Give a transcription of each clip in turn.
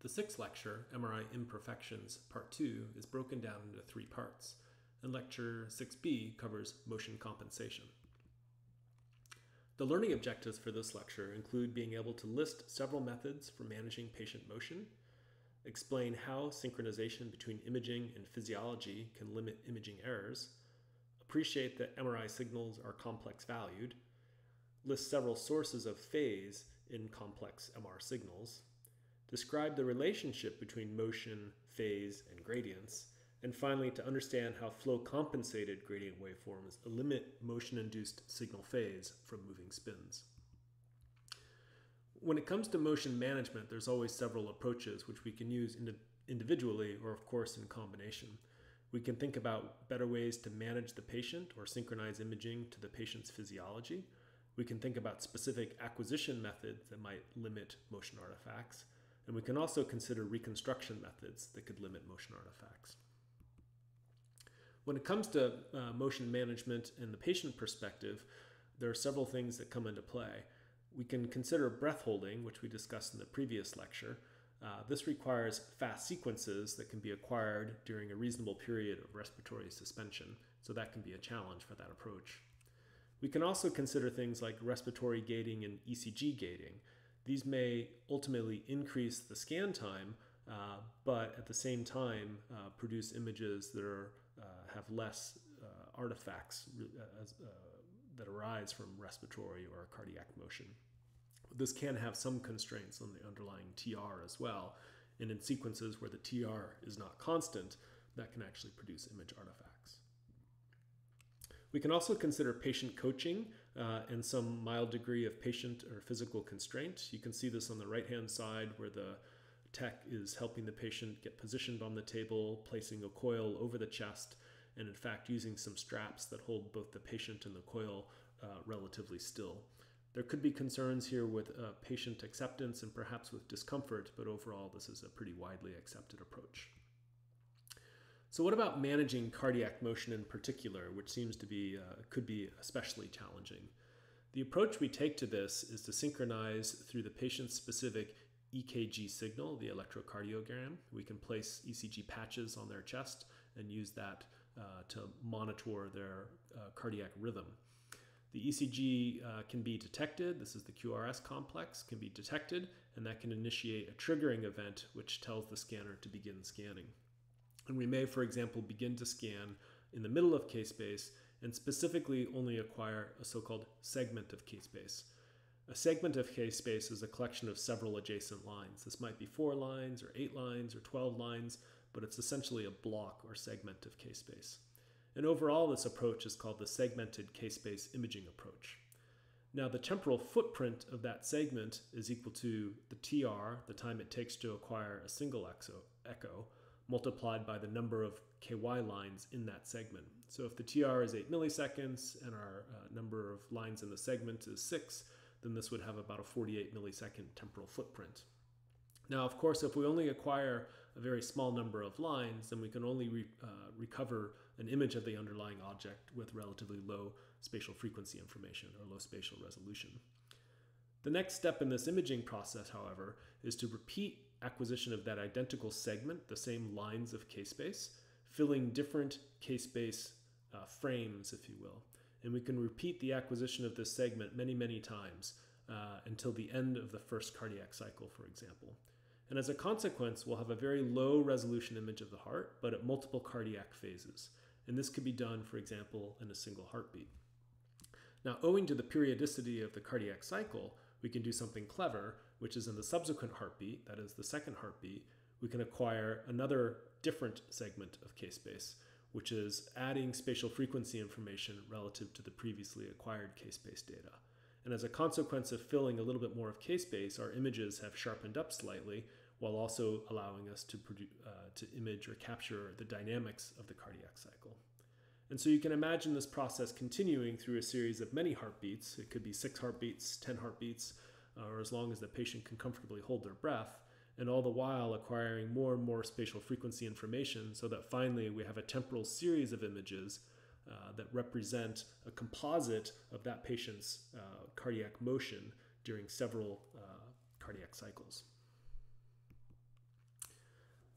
The sixth lecture, MRI Imperfections, Part 2, is broken down into three parts, and Lecture 6b covers motion compensation. The learning objectives for this lecture include being able to list several methods for managing patient motion, explain how synchronization between imaging and physiology can limit imaging errors, appreciate that MRI signals are complex valued, list several sources of phase in complex MR signals, describe the relationship between motion, phase, and gradients, and finally to understand how flow compensated gradient waveforms limit motion induced signal phase from moving spins. When it comes to motion management, there's always several approaches which we can use individually or, of course, in combination. We can think about better ways to manage the patient or synchronize imaging to the patient's physiology. We can think about specific acquisition methods that might limit motion artifacts. And we can also consider reconstruction methods that could limit motion artifacts. When it comes to uh, motion management in the patient perspective, there are several things that come into play. We can consider breath holding, which we discussed in the previous lecture. Uh, this requires fast sequences that can be acquired during a reasonable period of respiratory suspension, so that can be a challenge for that approach. We can also consider things like respiratory gating and ECG gating. These may ultimately increase the scan time, uh, but at the same time uh, produce images that are, uh, have less uh, artifacts uh, as, that arise from respiratory or cardiac motion. This can have some constraints on the underlying TR as well, and in sequences where the TR is not constant, that can actually produce image artifacts. We can also consider patient coaching uh, and some mild degree of patient or physical constraint. You can see this on the right hand side where the tech is helping the patient get positioned on the table, placing a coil over the chest, and in fact using some straps that hold both the patient and the coil uh, relatively still. There could be concerns here with uh, patient acceptance and perhaps with discomfort, but overall, this is a pretty widely accepted approach. So, what about managing cardiac motion in particular, which seems to be uh, could be especially challenging? The approach we take to this is to synchronize through the patient's specific EKG signal, the electrocardiogram. We can place ECG patches on their chest and use that uh, to monitor their uh, cardiac rhythm. The ECG uh, can be detected, this is the QRS complex, can be detected, and that can initiate a triggering event which tells the scanner to begin scanning. And we may, for example, begin to scan in the middle of K-space and specifically only acquire a so-called segment of K-space. A segment of K-space is a collection of several adjacent lines. This might be four lines or eight lines or 12 lines, but it's essentially a block or segment of K-space. And overall, this approach is called the segmented K-space imaging approach. Now, the temporal footprint of that segment is equal to the TR, the time it takes to acquire a single echo, multiplied by the number of ky lines in that segment. So if the TR is 8 milliseconds and our uh, number of lines in the segment is 6, then this would have about a 48 millisecond temporal footprint. Now, of course, if we only acquire a very small number of lines, then we can only re, uh, recover an image of the underlying object with relatively low spatial frequency information or low spatial resolution. The next step in this imaging process, however, is to repeat acquisition of that identical segment, the same lines of K-space, filling different K-space uh, frames, if you will. And we can repeat the acquisition of this segment many, many times uh, until the end of the first cardiac cycle, for example. And as a consequence, we'll have a very low resolution image of the heart, but at multiple cardiac phases. And this could be done, for example, in a single heartbeat. Now, owing to the periodicity of the cardiac cycle, we can do something clever, which is in the subsequent heartbeat, that is the second heartbeat, we can acquire another different segment of K-space, which is adding spatial frequency information relative to the previously acquired K-space data. And as a consequence of filling a little bit more of K-space, our images have sharpened up slightly, while also allowing us to, produce, uh, to image or capture the dynamics of the cardiac cycle. And so you can imagine this process continuing through a series of many heartbeats. It could be six heartbeats, 10 heartbeats, or as long as the patient can comfortably hold their breath, and all the while acquiring more and more spatial frequency information so that finally we have a temporal series of images uh, that represent a composite of that patient's uh, cardiac motion during several uh, cardiac cycles.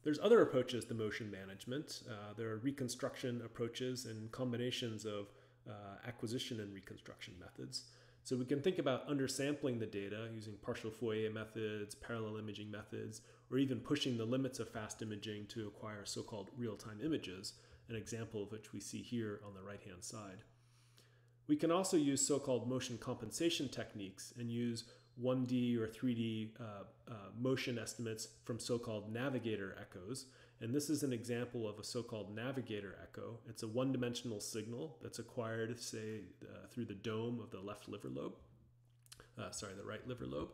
there's other approaches to motion management. Uh, there are reconstruction approaches and combinations of uh, acquisition and reconstruction methods. So we can think about undersampling the data using partial Fourier methods, parallel imaging methods, or even pushing the limits of fast imaging to acquire so-called real-time images, an example of which we see here on the right-hand side. We can also use so-called motion compensation techniques and use 1D or 3D uh, uh, motion estimates from so-called navigator echoes. And this is an example of a so-called navigator echo. It's a one-dimensional signal that's acquired, say, uh, through the dome of the left liver lobe, uh, sorry, the right liver lobe.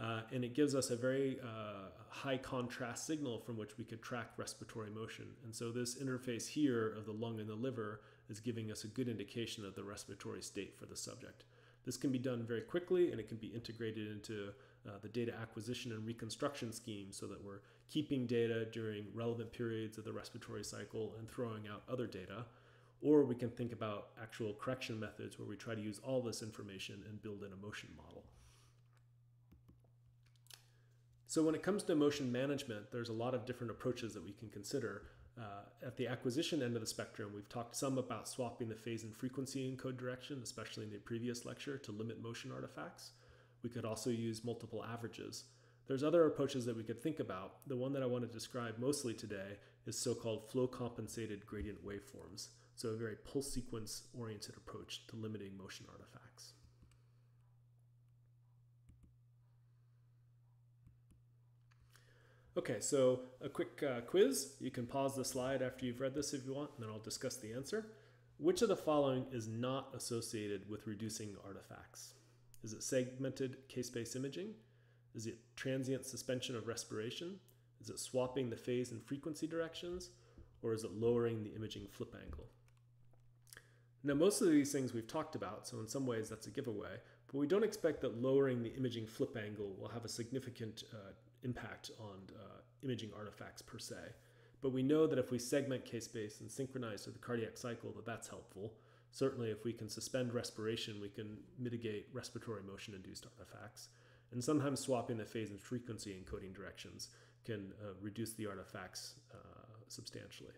Uh, and it gives us a very uh, high contrast signal from which we could track respiratory motion. And so this interface here of the lung and the liver is giving us a good indication of the respiratory state for the subject. This can be done very quickly and it can be integrated into uh, the data acquisition and reconstruction scheme so that we're keeping data during relevant periods of the respiratory cycle and throwing out other data. Or we can think about actual correction methods where we try to use all this information and build a motion model. So when it comes to motion management, there's a lot of different approaches that we can consider. Uh, at the acquisition end of the spectrum, we've talked some about swapping the phase and frequency encode direction, especially in the previous lecture, to limit motion artifacts. We could also use multiple averages. There's other approaches that we could think about. The one that I want to describe mostly today is so-called flow compensated gradient waveforms. So a very pulse sequence oriented approach to limiting motion artifacts. Okay, so a quick uh, quiz. You can pause the slide after you've read this if you want, and then I'll discuss the answer. Which of the following is not associated with reducing artifacts? Is it segmented K-space imaging? Is it transient suspension of respiration? Is it swapping the phase and frequency directions? Or is it lowering the imaging flip angle? Now, most of these things we've talked about, so in some ways that's a giveaway, but we don't expect that lowering the imaging flip angle will have a significant uh, impact on uh, imaging artifacts per se. But we know that if we segment K-space and synchronize to the cardiac cycle, that that's helpful. Certainly, if we can suspend respiration, we can mitigate respiratory motion-induced artifacts. And sometimes swapping the phase and frequency encoding directions can uh, reduce the artifacts uh, substantially.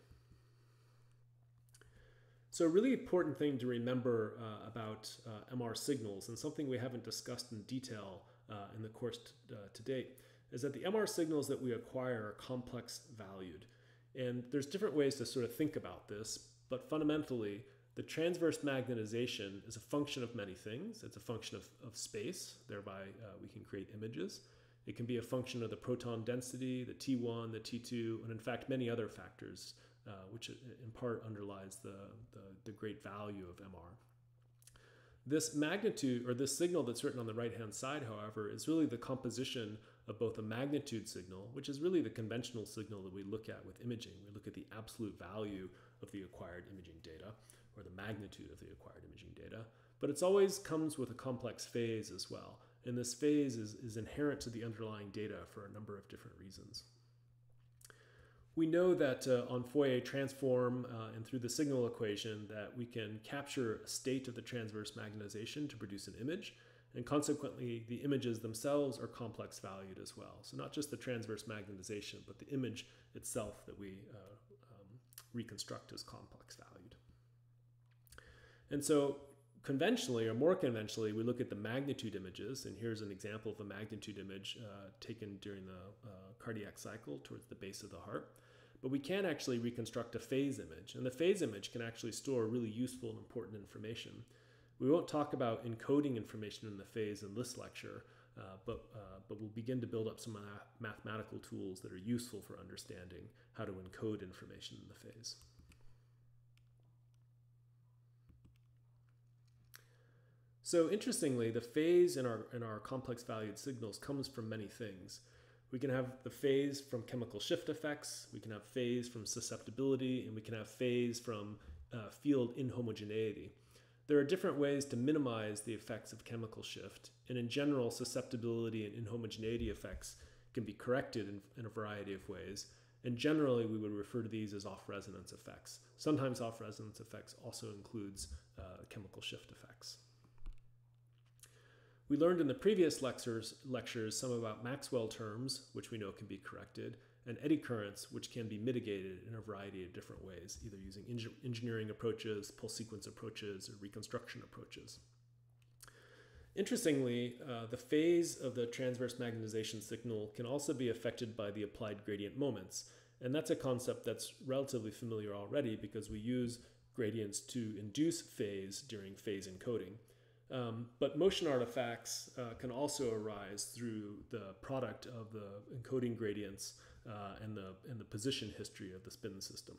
So a really important thing to remember uh, about uh, MR signals, and something we haven't discussed in detail uh, in the course uh, to date, is that the MR signals that we acquire are complex valued. And there's different ways to sort of think about this, but fundamentally, the transverse magnetization is a function of many things. It's a function of, of space, thereby uh, we can create images. It can be a function of the proton density, the T1, the T2, and in fact, many other factors, uh, which in part underlies the, the, the great value of MR. This magnitude, or this signal that's written on the right-hand side, however, is really the composition of both a magnitude signal, which is really the conventional signal that we look at with imaging. We look at the absolute value of the acquired imaging data, or the magnitude of the acquired imaging data. But it always comes with a complex phase as well. And this phase is, is inherent to the underlying data for a number of different reasons. We know that uh, on Fourier transform uh, and through the signal equation that we can capture a state of the transverse magnetization to produce an image. And consequently, the images themselves are complex valued as well. So not just the transverse magnetization, but the image itself that we uh, um, reconstruct is complex valued. And so conventionally, or more conventionally, we look at the magnitude images. And here's an example of a magnitude image uh, taken during the uh, cardiac cycle towards the base of the heart. But we can actually reconstruct a phase image. And the phase image can actually store really useful and important information. We won't talk about encoding information in the phase in this lecture, uh, but, uh, but we'll begin to build up some mathematical tools that are useful for understanding how to encode information in the phase. So interestingly, the phase in our, in our complex valued signals comes from many things. We can have the phase from chemical shift effects, we can have phase from susceptibility, and we can have phase from uh, field inhomogeneity. There are different ways to minimize the effects of chemical shift, and in general, susceptibility and inhomogeneity effects can be corrected in, in a variety of ways. And generally, we would refer to these as off-resonance effects. Sometimes off-resonance effects also includes uh, chemical shift effects. We learned in the previous lectures, lectures some about Maxwell terms, which we know can be corrected, and eddy currents, which can be mitigated in a variety of different ways, either using engineering approaches, pulse sequence approaches, or reconstruction approaches. Interestingly, uh, the phase of the transverse magnetization signal can also be affected by the applied gradient moments. And that's a concept that's relatively familiar already because we use gradients to induce phase during phase encoding. Um, but motion artifacts uh, can also arise through the product of the encoding gradients uh, and, the, and the position history of the spin system.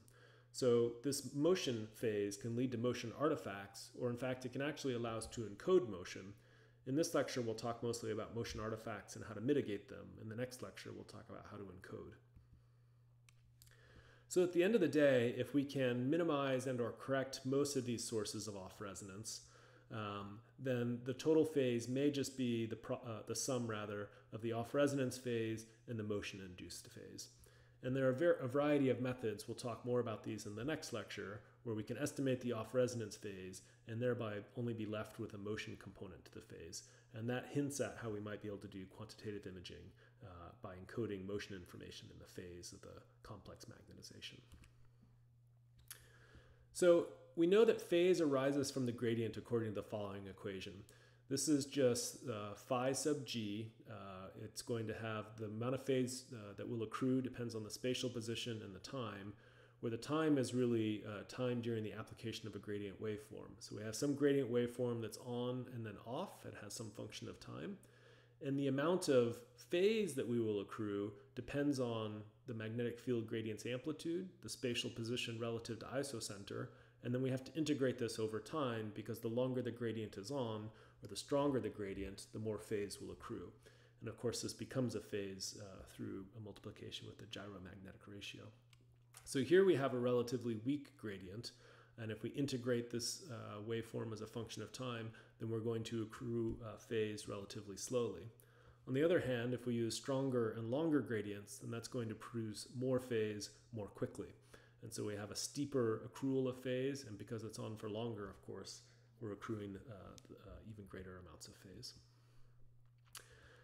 So this motion phase can lead to motion artifacts, or in fact, it can actually allow us to encode motion. In this lecture, we'll talk mostly about motion artifacts and how to mitigate them. In the next lecture, we'll talk about how to encode. So at the end of the day, if we can minimize and or correct most of these sources of off resonance, um, then the total phase may just be the, pro, uh, the sum rather of the off resonance phase and the motion induced phase. And there are a variety of methods, we'll talk more about these in the next lecture, where we can estimate the off resonance phase and thereby only be left with a motion component to the phase. And that hints at how we might be able to do quantitative imaging uh, by encoding motion information in the phase of the complex magnetization. So we know that phase arises from the gradient according to the following equation. This is just uh, phi sub g. Uh, it's going to have the amount of phase uh, that will accrue depends on the spatial position and the time, where the time is really uh, time during the application of a gradient waveform. So we have some gradient waveform that's on and then off. It has some function of time. And the amount of phase that we will accrue depends on the magnetic field gradient's amplitude, the spatial position relative to isocenter, and then we have to integrate this over time because the longer the gradient is on, or the stronger the gradient, the more phase will accrue. And of course, this becomes a phase uh, through a multiplication with the gyromagnetic ratio. So here we have a relatively weak gradient. And if we integrate this uh, waveform as a function of time, then we're going to accrue uh, phase relatively slowly. On the other hand, if we use stronger and longer gradients, then that's going to produce more phase more quickly. And so we have a steeper accrual of phase, and because it's on for longer, of course, we're accruing uh, uh, even greater amounts of phase.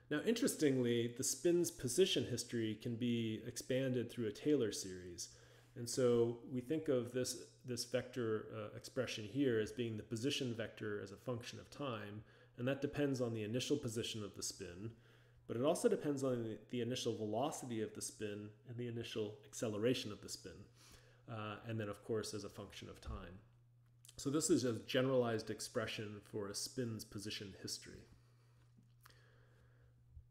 Now, interestingly, the spin's position history can be expanded through a Taylor series. And so we think of this, this vector uh, expression here as being the position vector as a function of time, and that depends on the initial position of the spin, but it also depends on the, the initial velocity of the spin and the initial acceleration of the spin uh, and then of course as a function of time. So this is a generalized expression for a spin's position history.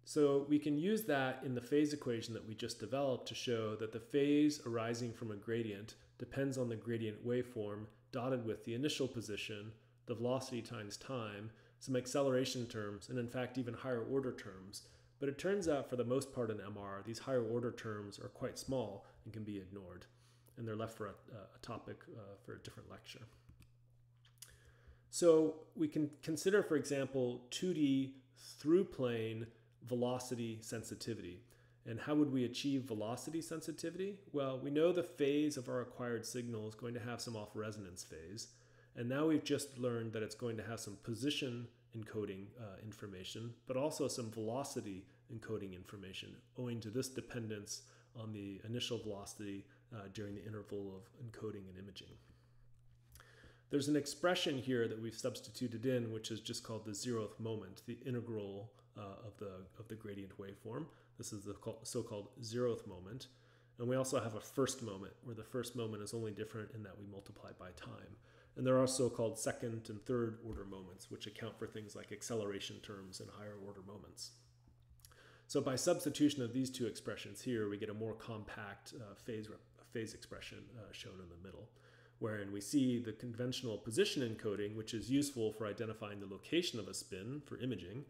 So we can use that in the phase equation that we just developed to show that the phase arising from a gradient depends on the gradient waveform dotted with the initial position, the velocity times time, some acceleration terms, and in fact even higher order terms. But it turns out for the most part in MR, these higher order terms are quite small and can be ignored and they're left for a, a topic uh, for a different lecture. So we can consider, for example, 2D through plane velocity sensitivity. And how would we achieve velocity sensitivity? Well, we know the phase of our acquired signal is going to have some off resonance phase. And now we've just learned that it's going to have some position encoding uh, information, but also some velocity encoding information owing to this dependence on the initial velocity uh, during the interval of encoding and imaging. There's an expression here that we've substituted in, which is just called the zeroth moment, the integral uh, of, the, of the gradient waveform. This is the so-called zeroth moment. And we also have a first moment, where the first moment is only different in that we multiply by time. And there are so-called second and third order moments, which account for things like acceleration terms and higher order moments. So by substitution of these two expressions here, we get a more compact uh, phase phase expression uh, shown in the middle, wherein we see the conventional position encoding, which is useful for identifying the location of a spin for imaging,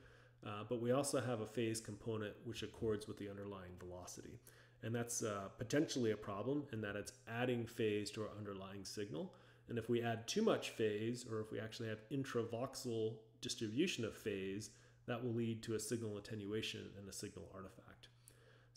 uh, but we also have a phase component which accords with the underlying velocity. And that's uh, potentially a problem in that it's adding phase to our underlying signal. And if we add too much phase, or if we actually have intravoxel distribution of phase, that will lead to a signal attenuation and a signal artifact.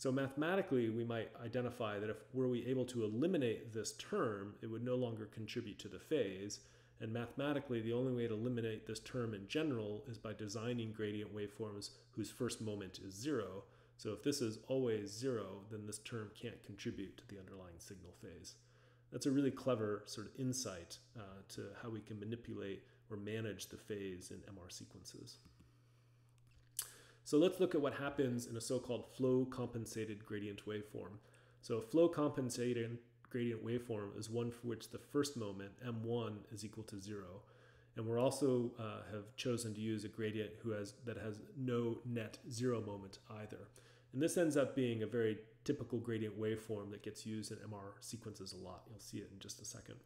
So mathematically, we might identify that if were we able to eliminate this term, it would no longer contribute to the phase. And mathematically, the only way to eliminate this term in general is by designing gradient waveforms whose first moment is zero, So if this is always zero, then this term can't contribute to the underlying signal phase. That's a really clever sort of insight uh, to how we can manipulate or manage the phase in MR sequences. So let's look at what happens in a so-called flow compensated gradient waveform. So a flow compensated gradient waveform is one for which the first moment, m1, is equal to zero. And we're also uh, have chosen to use a gradient who has that has no net zero moment either. And this ends up being a very typical gradient waveform that gets used in MR sequences a lot. You'll see it in just a second.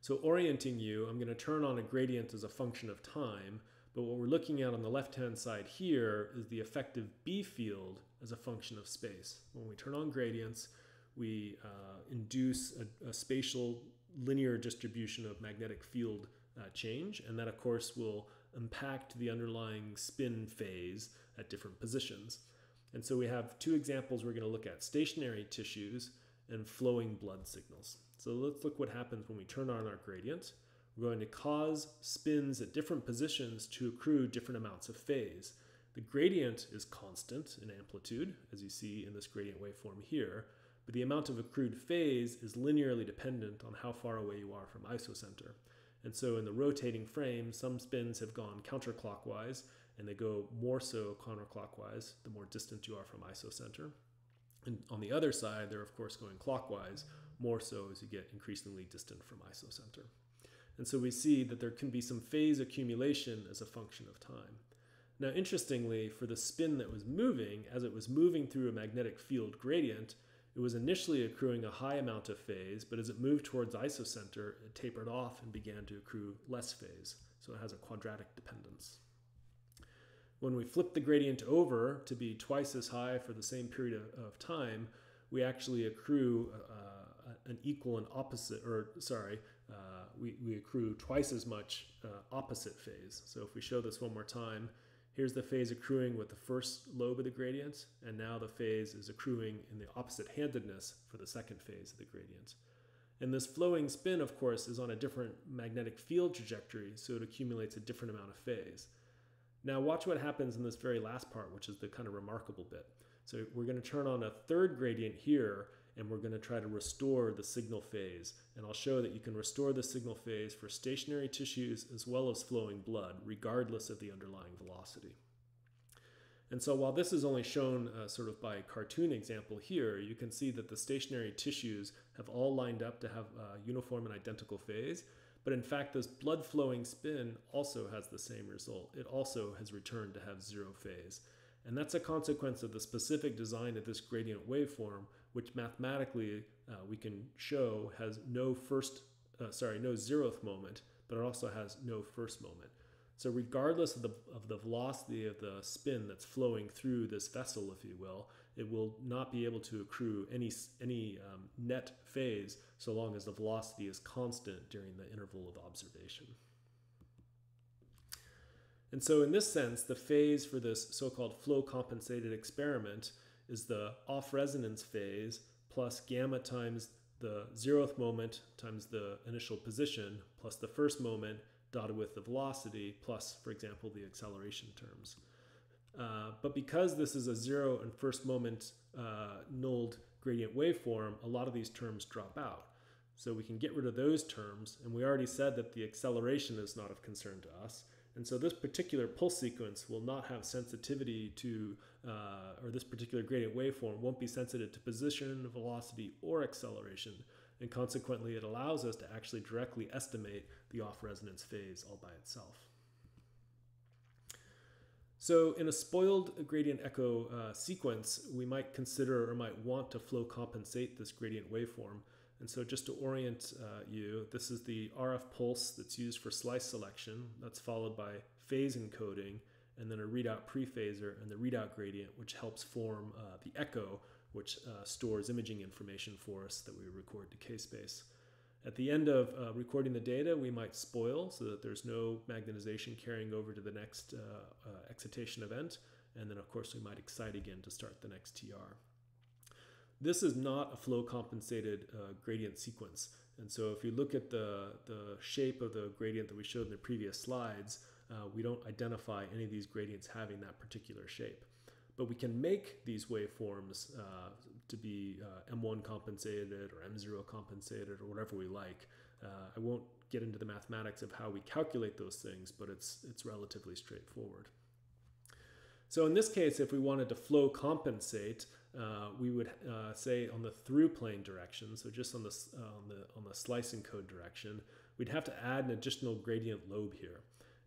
So orienting you, I'm going to turn on a gradient as a function of time, but what we're looking at on the left-hand side here is the effective B field as a function of space. When we turn on gradients, we uh, induce a, a, spatial linear distribution of magnetic field uh, change, and that of course will impact the underlying spin phase at different positions. And so we have two examples we're going to look at, stationary tissues and flowing blood signals. So let's look what happens when we turn on our gradient. We're going to cause spins at different positions to accrue different amounts of phase. The gradient is constant in amplitude, as you see in this gradient waveform here, but the amount of accrued phase is linearly dependent on how far away you are from isocenter. And so in the rotating frame, some spins have gone counterclockwise, and they go more so counterclockwise the more distant you are from isocenter. And on the other side, they're of course going clockwise, more so as you get increasingly distant from isocenter. And so we see that there can be some phase accumulation as a function of time. Now, interestingly, for the spin that was moving, as it was moving through a magnetic field gradient, it was initially accruing a high amount of phase, but as it moved towards isocenter, it tapered off and began to accrue less phase. So it has a quadratic dependence. When we flip the gradient over to be twice as high for the same period of, time, we actually accrue uh, an equal and opposite, or sorry, uh, we, we accrue twice as much uh, opposite phase. So if we show this one more time, here's the phase accruing with the first lobe of the gradient, and now the phase is accruing in the opposite handedness for the second phase of the gradient. And this flowing spin, of course, is on a different magnetic field trajectory, so it accumulates a different amount of phase. Now watch what happens in this very last part, which is the kind of remarkable bit. So we're going to turn on a third gradient here, and we're going to try to restore the signal phase. And I'll show that you can restore the signal phase for stationary tissues as well as flowing blood, regardless of the underlying velocity. And so while this is only shown uh, sort of by cartoon example here, you can see that the stationary tissues have all lined up to have a uniform and identical phase. But in fact, this blood flowing spin also has the same result. It also has returned to have zero phase. And that's a consequence of the specific design of this gradient waveform, which mathematically uh, we can show has no first, uh, sorry, no zeroth moment, but it also has no first moment. So regardless of the, of the velocity of the spin that's flowing through this vessel, if you will, it will not be able to accrue any, any um, net phase so long as the velocity is constant during the interval of observation. And so in this sense, the phase for this so-called flow compensated experiment is the off resonance phase plus gamma times the zeroth moment times the initial position plus the first moment dotted with the velocity plus, for example, the acceleration terms. Uh, but because this is a zero and first moment uh, nulled gradient waveform, a lot of these terms drop out. So we can get rid of those terms, and we already said that the acceleration is not of concern to us. And so this particular pulse sequence will not have sensitivity to, uh, or this particular gradient waveform won't be sensitive to position, velocity, or acceleration. And consequently, it allows us to actually directly estimate the off-resonance phase all by itself. So in a spoiled gradient echo uh, sequence, we might consider or might want to flow compensate this gradient waveform. And so just to orient uh, you, this is the RF pulse that's used for slice selection. That's followed by phase encoding and then a readout prephaser and the readout gradient, which helps form uh, the echo, which uh, stores imaging information for us that we record to K-space. At the end of uh, recording the data, we might spoil so that there's no magnetization carrying over to the next uh, uh, excitation event. And then, of course, we might excite again to start the next TR. This is not a flow compensated uh, gradient sequence. And so if you look at the, the shape of the gradient that we showed in the previous slides, uh, we don't identify any of these gradients having that particular shape. But we can make these waveforms uh, to be uh, M1 compensated or M0 compensated or whatever we like. Uh, I won't get into the mathematics of how we calculate those things, but it's, it's relatively straightforward. So in this case, if we wanted to flow compensate, uh, we would uh, say on the through plane direction, so just on the, uh, on, the, on the slice encode direction, we'd have to add an additional gradient lobe here.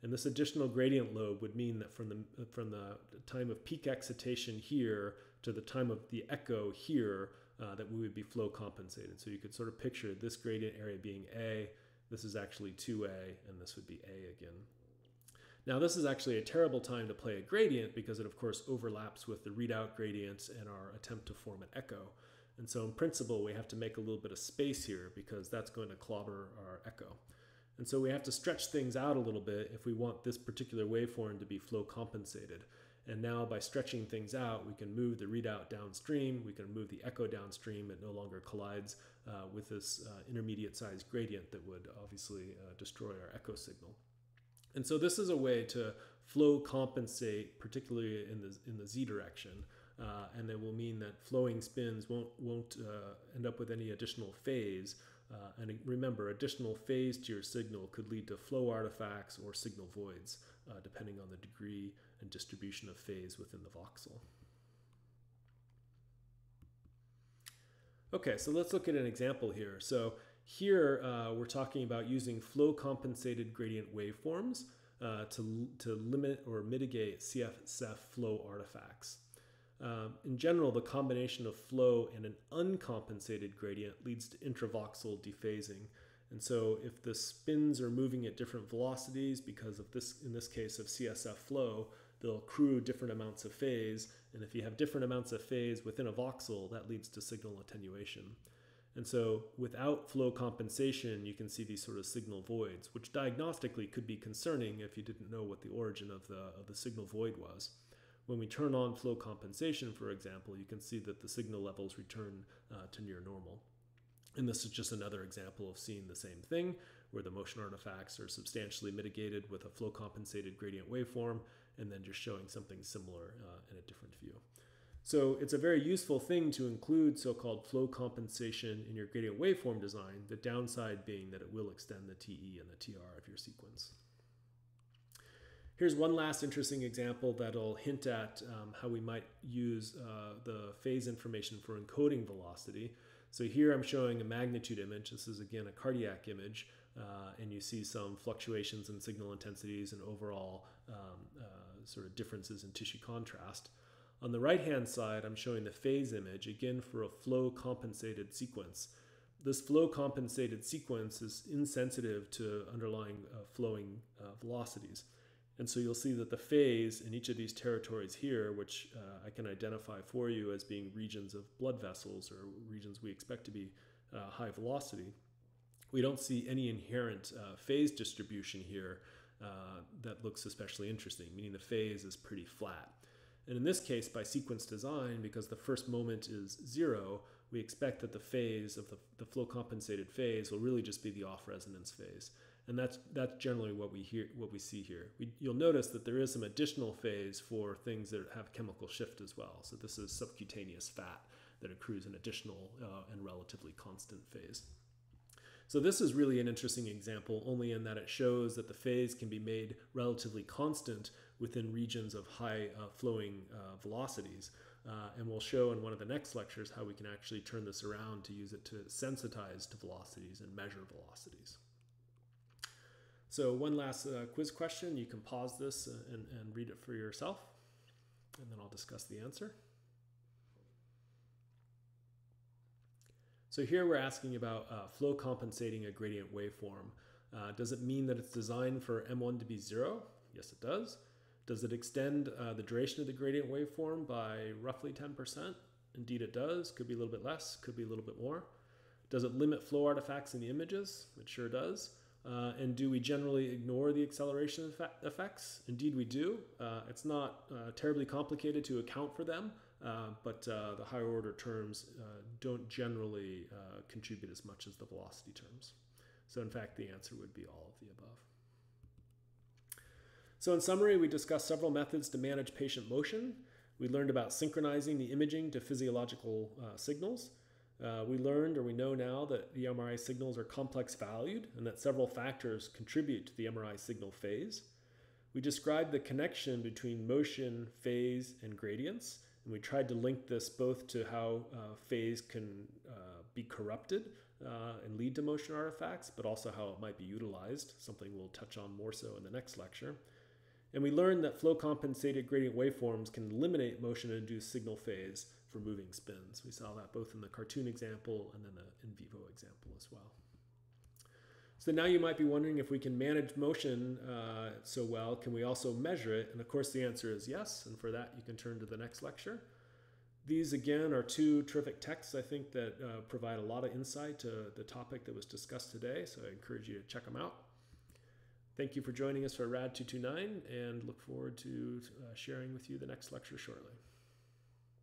And this additional gradient lobe would mean that from the, from the time of peak excitation here to the time of the echo here, uh, that we would be flow compensated. So you could sort of picture this gradient area being A, this is actually 2A, and this would be A again. Now this is actually a terrible time to play a gradient because it of course overlaps with the readout gradients and our attempt to form an echo. And so in principle, we have to make a little bit of space here because that's going to clobber our echo. And so we have to stretch things out a little bit if we want this particular waveform to be flow compensated. And now by stretching things out, we can move the readout downstream, we can move the echo downstream. It no longer collides uh, with this uh, intermediate sized gradient that would obviously uh, destroy our echo signal. And so this is a way to flow compensate, particularly in the, in the z direction. Uh, and it will mean that flowing spins won't, won't uh, end up with any additional phase. Uh, and remember, additional phase to your signal could lead to flow artifacts or signal voids, uh, depending on the degree and distribution of phase within the voxel. Okay, so let's look at an example here. So here, uh, we're talking about using flow compensated gradient waveforms uh, to, to limit or mitigate CSF flow artifacts. Um, in general, the combination of flow and an uncompensated gradient leads to intravoxel dephasing. And so if the spins are moving at different velocities because of this, in this case of CSF flow, they'll accrue different amounts of phase. And if you have different amounts of phase within a voxel, that leads to signal attenuation. And so without flow compensation, you can see these sort of signal voids, which diagnostically could be concerning if you didn't know what the origin of the, of the signal void was. When we turn on flow compensation, for example, you can see that the signal levels return uh, to near normal. And this is just another example of seeing the same thing, where the motion artifacts are substantially mitigated with a flow compensated gradient waveform, and then just showing something similar uh, in a different view. So it's a very useful thing to include so-called flow compensation in your gradient waveform design, the downside being that it will extend the TE and the TR of your sequence. Here's one last interesting example that'll hint at um, how we might use uh, the phase information for encoding velocity. So here I'm showing a magnitude image. This is again a cardiac image, uh, and you see some fluctuations in signal intensities and overall um, uh, sort of differences in tissue contrast. On the right hand side, I'm showing the phase image, again for a flow compensated sequence. This flow compensated sequence is insensitive to underlying uh, flowing uh, velocities. And so you'll see that the phase in each of these territories here, which uh, I can identify for you as being regions of blood vessels or regions we expect to be uh, high velocity, we don't see any inherent uh, phase distribution here uh, that looks especially interesting, meaning the phase is pretty flat. And in this case, by sequence design, because the first moment is zero, we expect that the phase of the, the flow compensated phase will really just be the off resonance phase. And that's, that's generally what we, hear, what we see here. We, you'll notice that there is some additional phase for things that have chemical shift as well. So this is subcutaneous fat that accrues an additional uh, and relatively constant phase. So this is really an interesting example only in that it shows that the phase can be made relatively constant within regions of high uh, flowing uh, velocities. Uh, and we'll show in one of the next lectures how we can actually turn this around to use it to sensitize to velocities and measure velocities. So one last uh, quiz question. You can pause this uh, and, and read it for yourself, and then I'll discuss the answer. So here we're asking about uh, flow compensating a gradient waveform. Uh, does it mean that it's designed for M1 to be zero? Yes, it does. Does it extend uh, the duration of the gradient waveform by roughly 10%? Indeed it does. Could be a little bit less, could be a little bit more. Does it limit flow artifacts in the images? It sure does. Uh, and do we generally ignore the acceleration effects? Indeed we do. Uh, it's not uh, terribly complicated to account for them, uh, but uh, the higher order terms don't generally contribute as much as the velocity terms. So in fact, the answer would be all of the above. So in summary, we discussed several methods to manage patient motion. We learned about synchronizing the imaging to physiological uh, signals. Uh, we learned, or we know now, that the MRI signals are complex valued and that several factors contribute to the MRI signal phase. We described the connection between motion, phase, and gradients, and we tried to link this both to how uh, phase can uh, be corrupted uh, and lead to motion artifacts, but also how it might be utilized, something we'll touch on more so in the next lecture. And we learned that flow compensated gradient waveforms can eliminate motion induced signal phase for moving spins. We saw that both in the cartoon example and then the in vivo example as well. So now you might be wondering if we can manage motion uh, so well, can we also measure it? And of course the answer is yes, and for that you can turn to the next lecture. These again are two terrific texts I think that uh, provide a lot of insight to the topic that was discussed today, so I encourage you to check them out. Thank you for joining us for RAD 229 and look forward to uh, sharing with you the next lecture shortly.